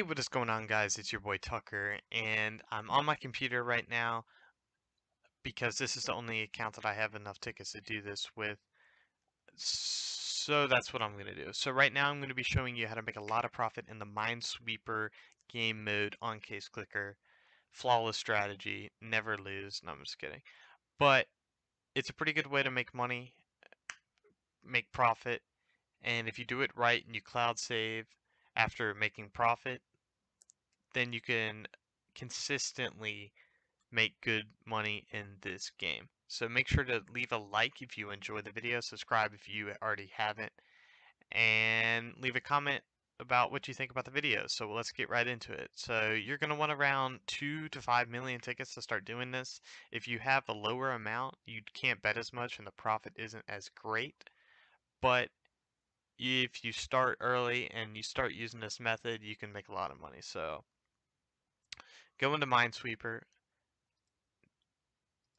Hey, what is going on, guys? It's your boy Tucker, and I'm on my computer right now because this is the only account that I have enough tickets to do this with. So that's what I'm going to do. So right now I'm going to be showing you how to make a lot of profit in the Minesweeper game mode on Case Clicker. Flawless strategy, never lose. No, I'm just kidding. But it's a pretty good way to make money, make profit, and if you do it right and you cloud save, after making profit, then you can consistently make good money in this game. So make sure to leave a like if you enjoy the video, subscribe if you already haven't, and leave a comment about what you think about the video. So let's get right into it. So you're going to want around 2 to 5 million tickets to start doing this. If you have a lower amount, you can't bet as much and the profit isn't as great. But if you start early and you start using this method, you can make a lot of money. So go into Minesweeper,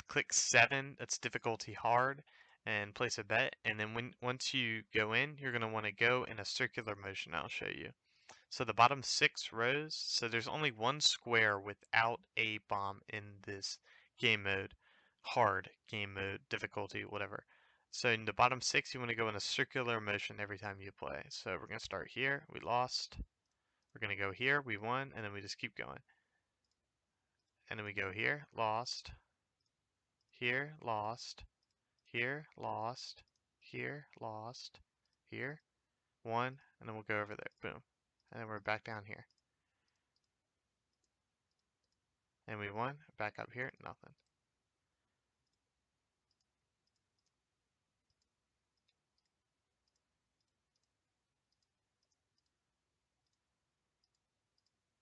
click 7, that's difficulty hard, and place a bet. And then when once you go in, you're going to want to go in a circular motion I'll show you. So the bottom six rows, so there's only one square without a bomb in this game mode, hard game mode, difficulty, whatever. So in the bottom six, you want to go in a circular motion every time you play. So we're going to start here. We lost. We're going to go here. We won. And then we just keep going. And then we go here. Lost. Here. Lost. Here. Lost. Here. Lost. Here. Won. And then we'll go over there. Boom. And then we're back down here. And we won. Back up here. Nothing.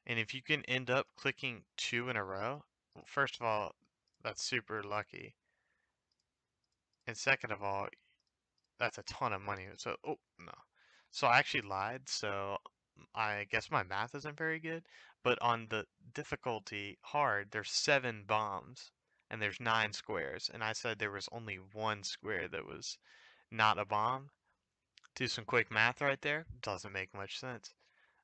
And if you can end up clicking two in a row, first of all, that's super lucky. And second of all, that's a ton of money. So, oh, no. So I actually lied. So I guess my math isn't very good. But on the difficulty hard, there's seven bombs and there's nine squares. And I said there was only one square that was not a bomb. Do some quick math right there. Doesn't make much sense.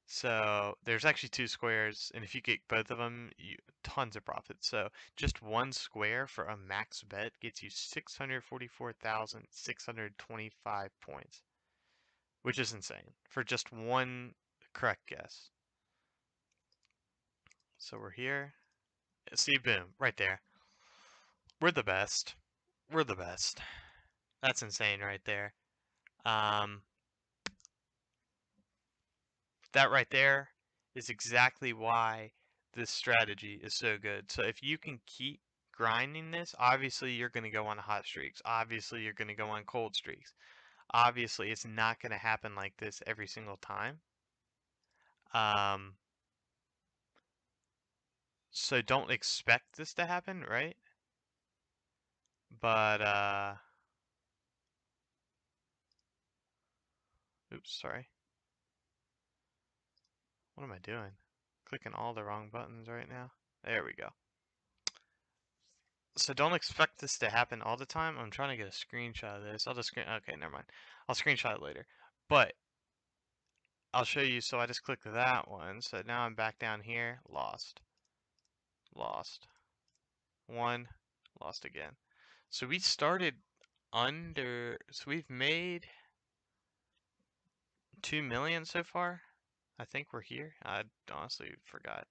So there's actually two squares, and if you get both of them, you tons of profit. So just one square for a max bet gets you 644,625 points, which is insane for just one correct guess. So we're here. See, boom, right there. We're the best. We're the best. That's insane right there. Um, that right there is exactly why this strategy is so good. So if you can keep grinding this, obviously you're going to go on hot streaks. Obviously you're going to go on cold streaks. Obviously it's not going to happen like this every single time. Um, so don't expect this to happen, right? But, uh, oops, sorry. What am I doing? Clicking all the wrong buttons right now. There we go. So don't expect this to happen all the time. I'm trying to get a screenshot of this. I'll just screen. Okay, never mind. I'll screenshot it later. But I'll show you. So I just clicked that one. So now I'm back down here. Lost. Lost. Won. Lost again. So we started under. So we've made two million so far. I think we're here. I honestly forgot.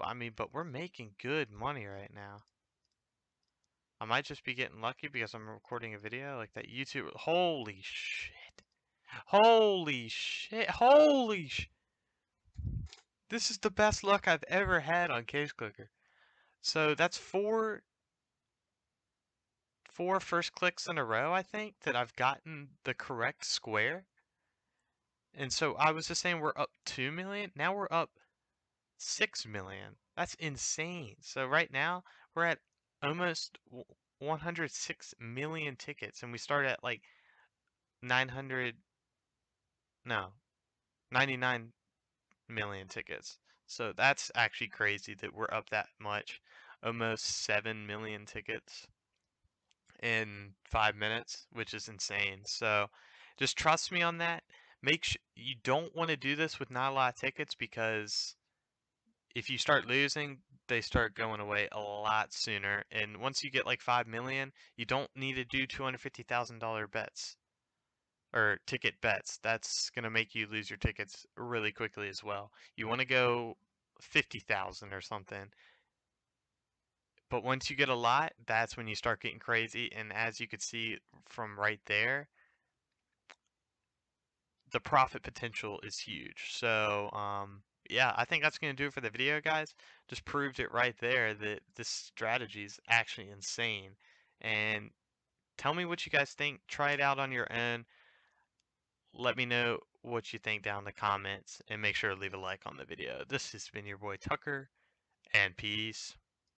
I mean, but we're making good money right now. I might just be getting lucky because I'm recording a video like that YouTube. Holy shit. Holy shit. Holy sh. This is the best luck I've ever had on Case Clicker. So that's four four first clicks in a row, I think, that I've gotten the correct square. And so I was just saying we're up 2 million. Now we're up 6 million. That's insane. So right now we're at almost 106 million tickets and we start at like 900 no 99 million tickets. So that's actually crazy that we're up that much. Almost 7 million tickets in five minutes, which is insane. So just trust me on that. make sh- you don't want to do this with not a lot of tickets because if you start losing, they start going away a lot sooner. And once you get like five million, you don't need to do two hundred fifty thousand dollar bets or ticket bets. That's gonna make you lose your tickets really quickly as well. You want to go fifty thousand or something. But once you get a lot, that's when you start getting crazy. And as you could see from right there, the profit potential is huge. So, um, yeah, I think that's going to do it for the video, guys. Just proved it right there that this strategy is actually insane. And tell me what you guys think. Try it out on your own. Let me know what you think down in the comments and make sure to leave a like on the video. This has been your boy Tucker and peace.